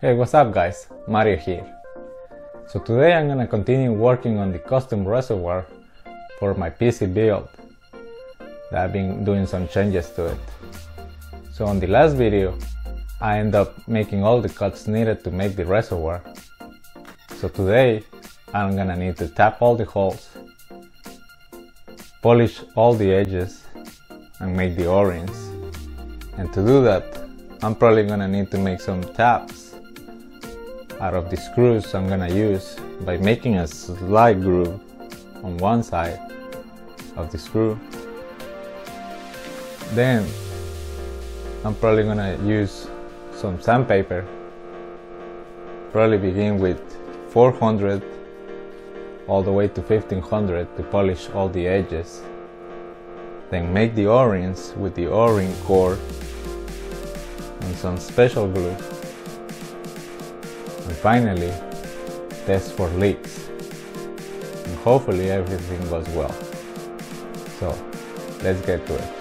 Hey, what's up guys? Mario here. So today I'm gonna continue working on the custom reservoir for my PC build. I've been doing some changes to it. So on the last video, I end up making all the cuts needed to make the reservoir. So today, I'm gonna need to tap all the holes, polish all the edges, and make the O-rings. And to do that, I'm probably gonna need to make some taps out of the screws I'm gonna use by making a slide groove on one side of the screw. Then I'm probably gonna use some sandpaper. Probably begin with 400 all the way to 1500 to polish all the edges. Then make the O-rings with the O-ring core and some special glue finally test for leaks. And hopefully everything goes well. So let's get to it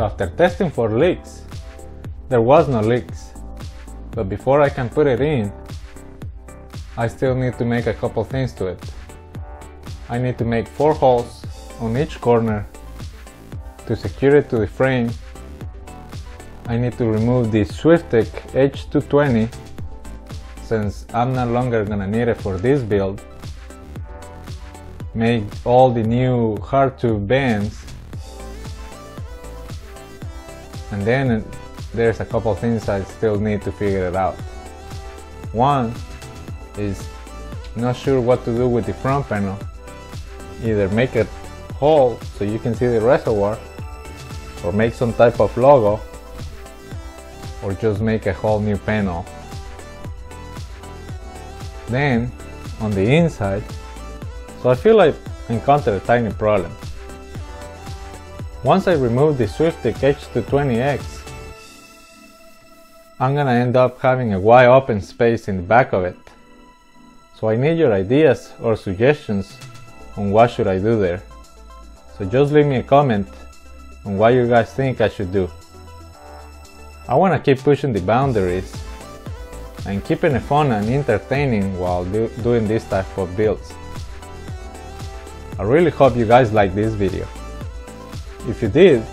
So after testing for leaks, there was no leaks. But before I can put it in, I still need to make a couple things to it. I need to make four holes on each corner to secure it to the frame. I need to remove the Swiftech H220 since I'm no longer gonna need it for this build. Make all the new hard tube bands and then there's a couple things I still need to figure it out. One is not sure what to do with the front panel. Either make it hole so you can see the reservoir or make some type of logo or just make a whole new panel. Then on the inside, so I feel like I encountered a tiny problem. Once I remove the Swiftech H220X, I'm gonna end up having a wide open space in the back of it. So I need your ideas or suggestions on what should I do there. So just leave me a comment on what you guys think I should do. I wanna keep pushing the boundaries and keeping it fun and entertaining while do doing this type of builds. I really hope you guys like this video. If you did,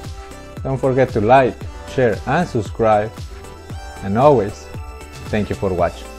don't forget to like, share and subscribe. And always, thank you for watching.